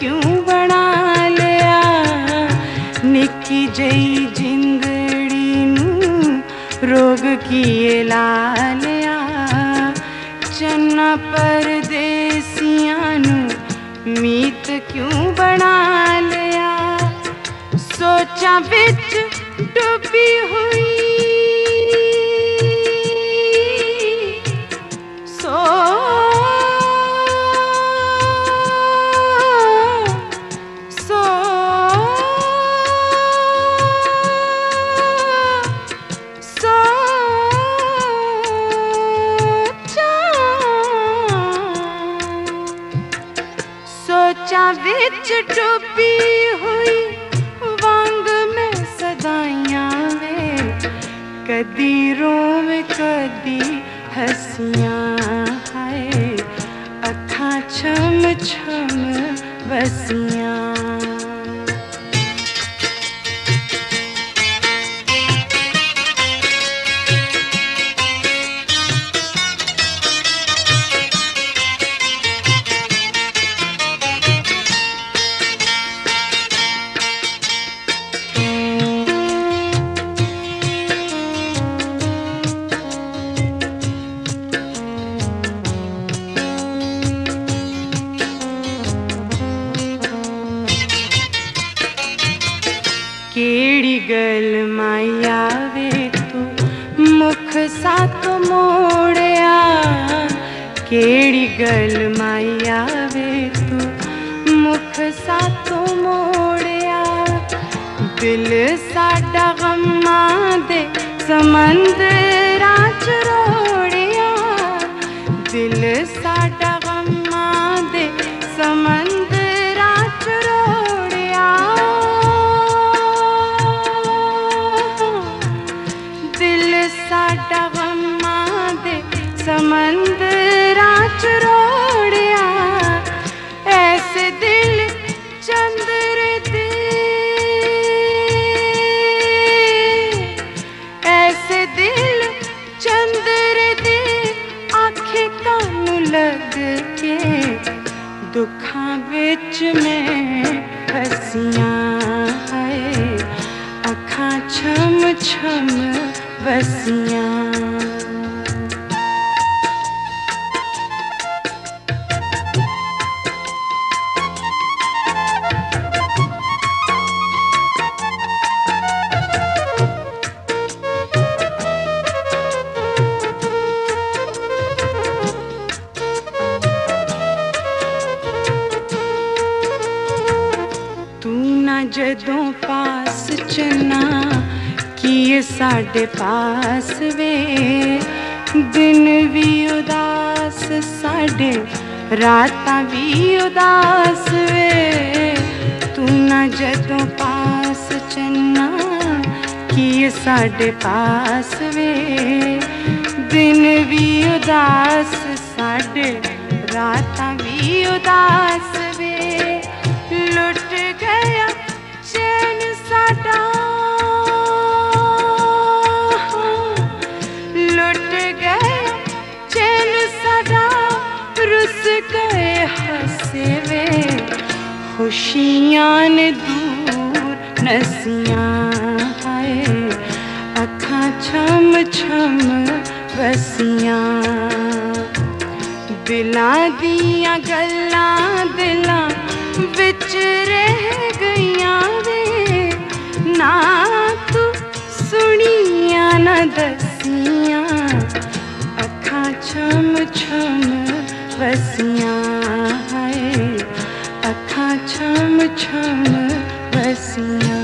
क्यों बना लिया? निक्की जई जिंदड़ी रोग किए लालिया। चन्ना परदेसियाँ मीत क्यों बना लिया? सोचा बिच आवे तू मुख सात मोड़या। केड़ी गल माई आवे तू मुख सात मोड़िया। दिल साडा गमा दे, समंदर ਸਾਡੇ ਪਾਸ ਵੇ। ਦਿਨ ਵੀ ਉਦਾਸ, ਸਾਡੇ ਰਾਤਾਂ ਵੀ ਉਦਾਸ ਵੇ। ਤੂੰ ਨਾ ਜਦੋਂ ਪਾਸ ਚੰਨਾ ਕੀ ਸਾਡੇ ਪਾਸ ਵੇ। ਦਿਨ ਵੀ ਉਦਾਸ, ਸਾਡੇ ਰਾਤਾਂ ਵੀ ਉਦਾਸ ਵੇ। ਲੁੱਟ ਗਿਆ ਚੈਨ खुशियाँ ने दूर नसियाँ है अखा छम छम बसियाँ। दिलां दियाँ गल्लां दिलां, बिच रह गईयां वे। ना तू सुनिया ना दसियाँ। अखा छम छम बसियाँ। छम छम बसियाँ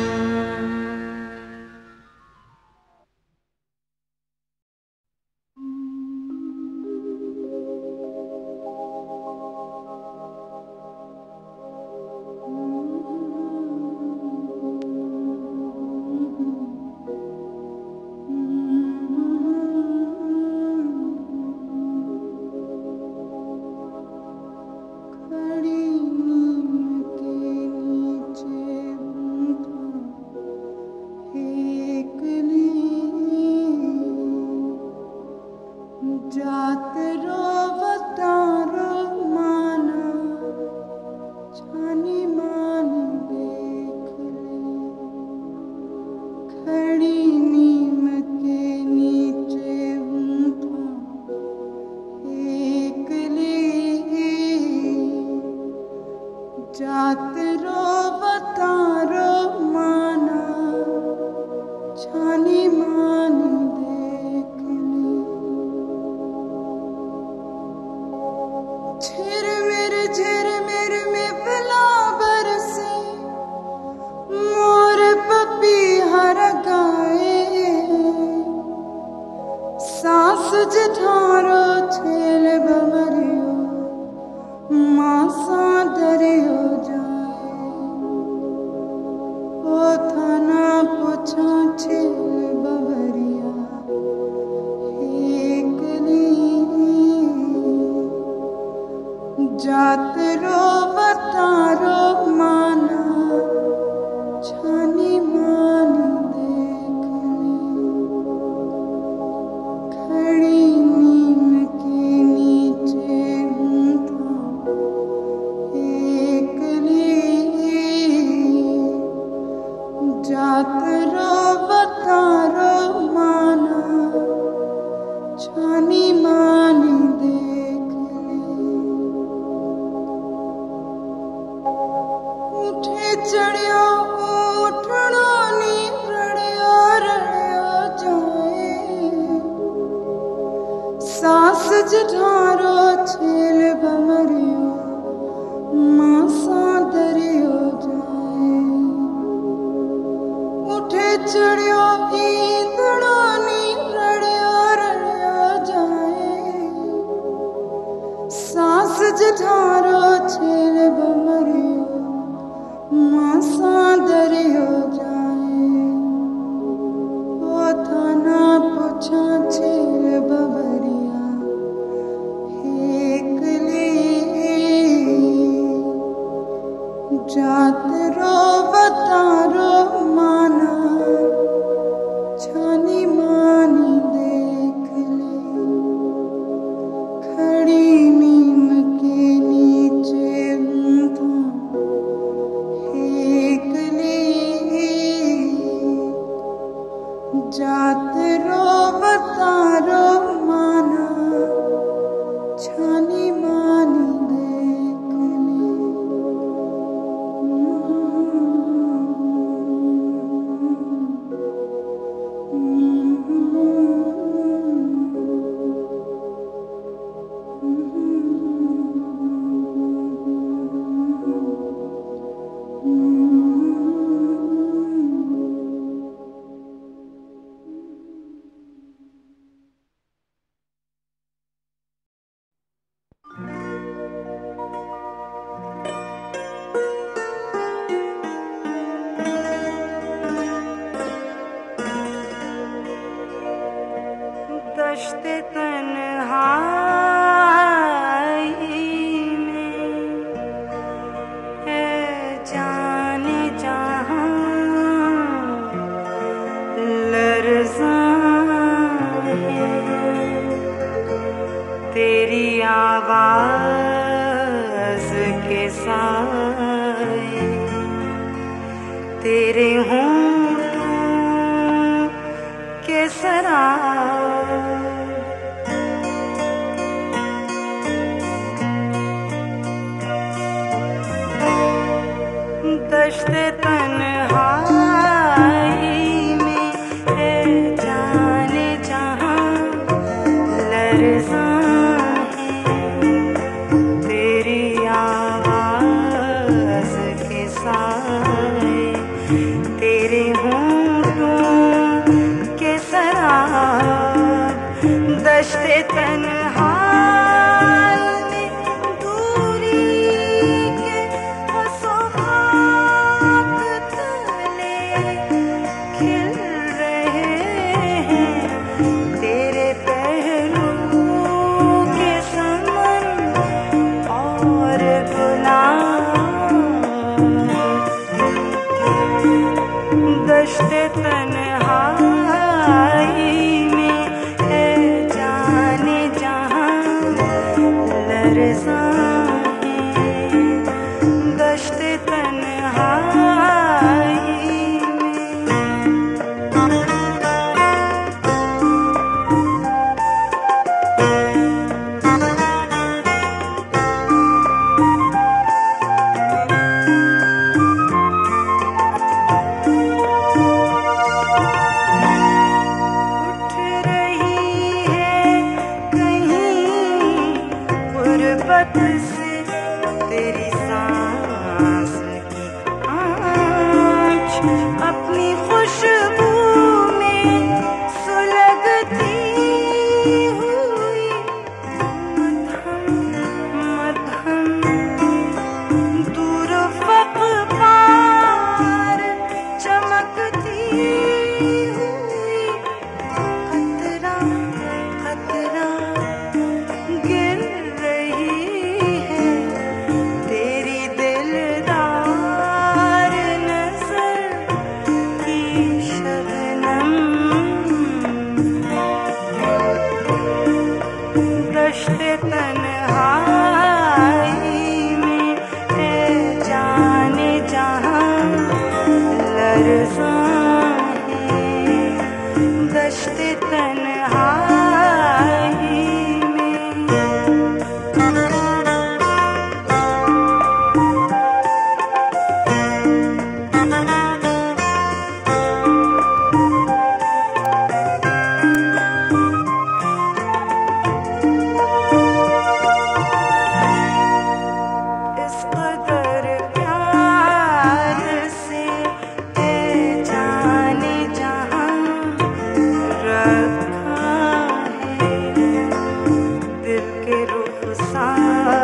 besar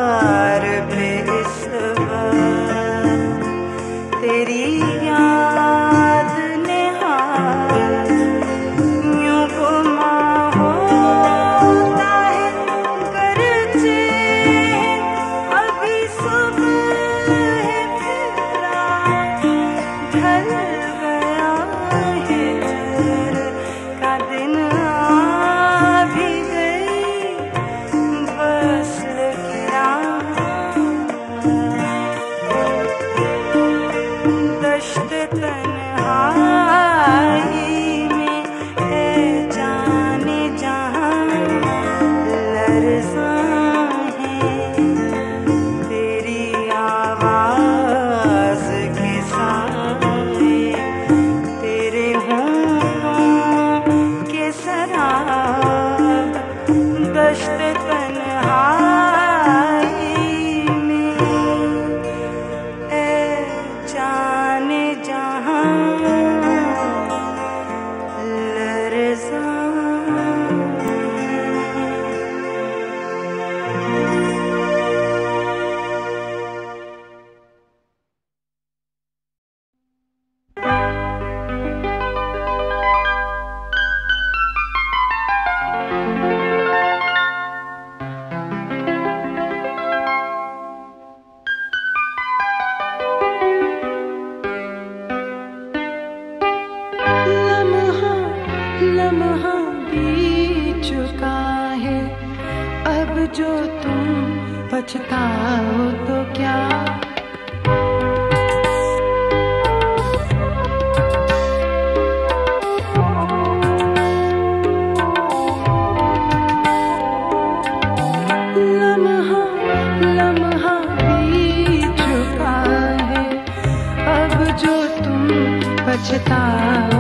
बचता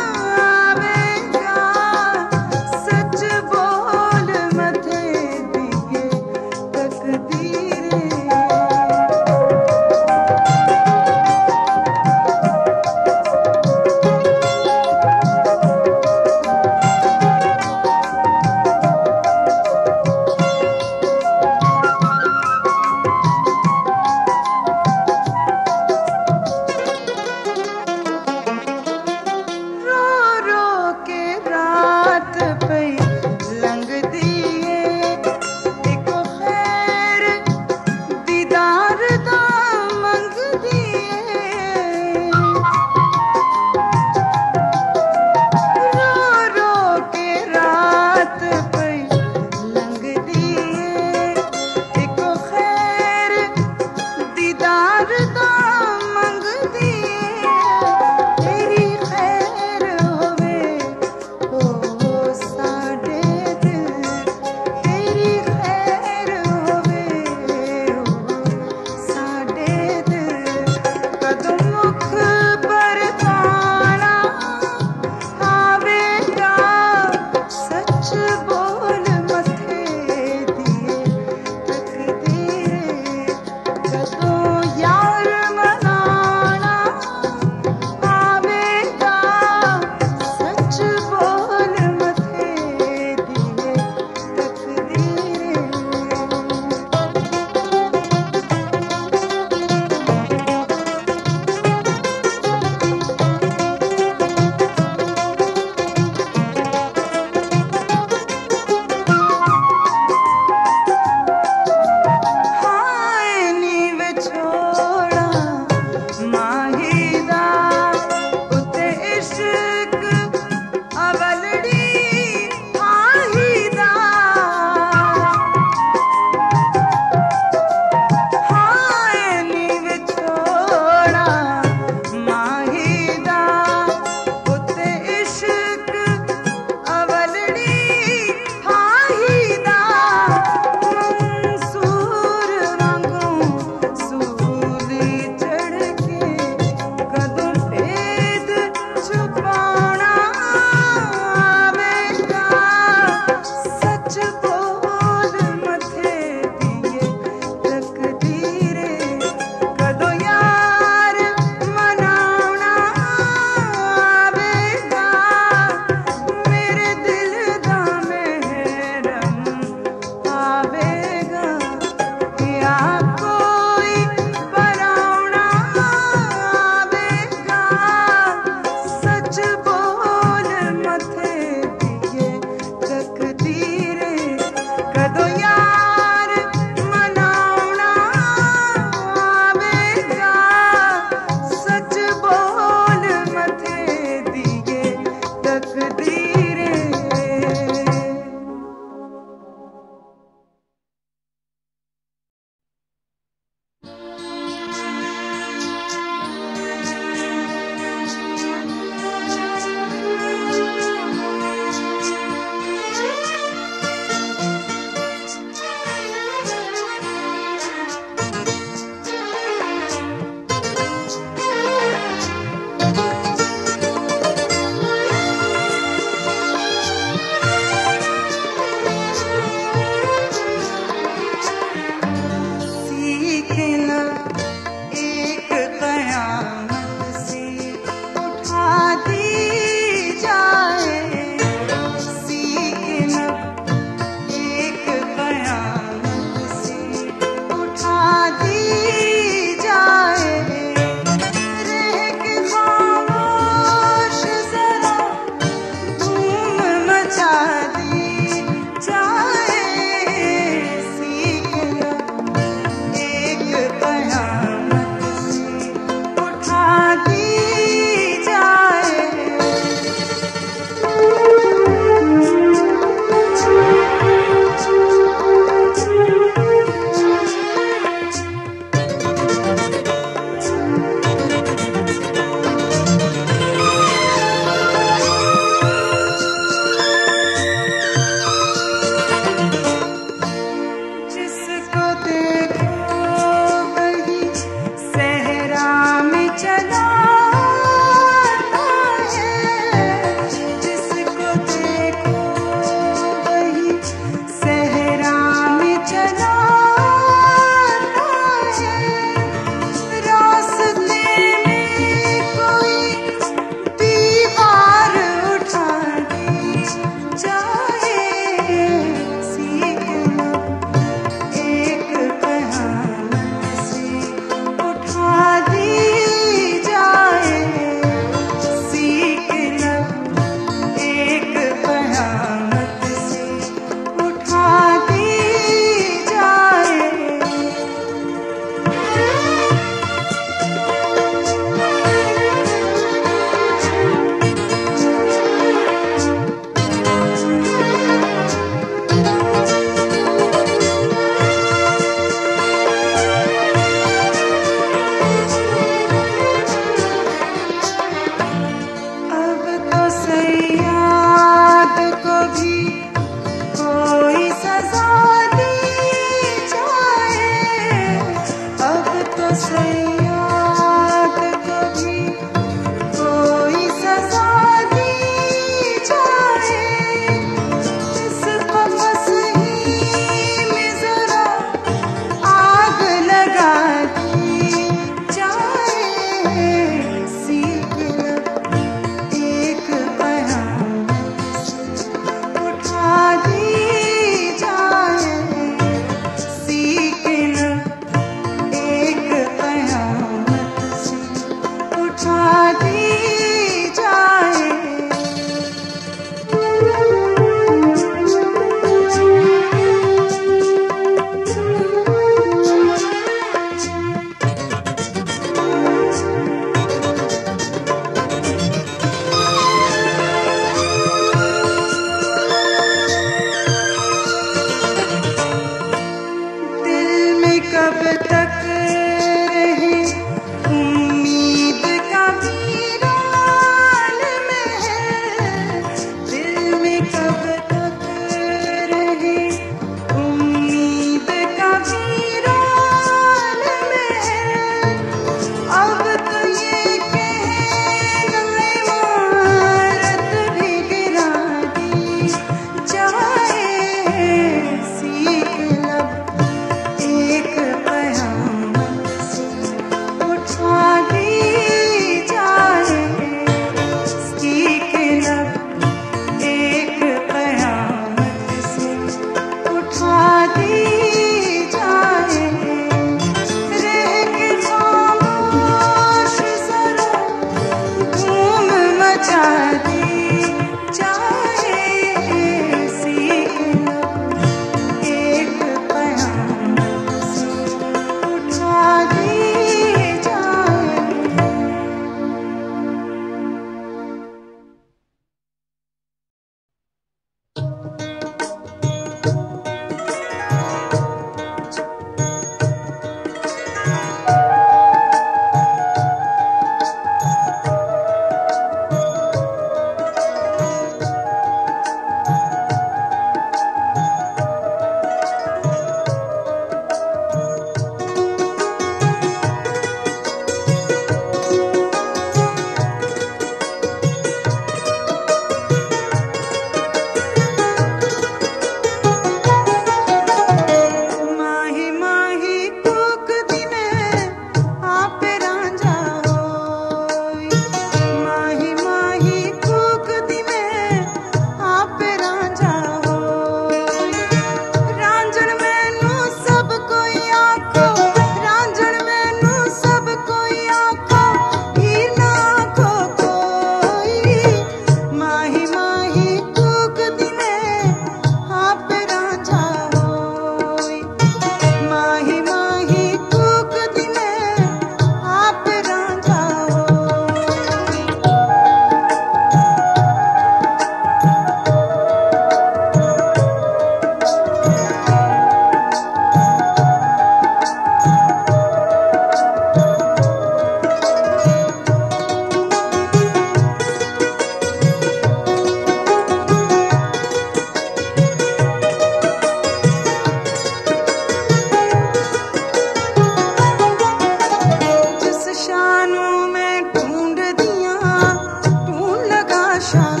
shine.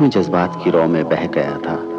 मैं जज्बात की रो में बह गया था।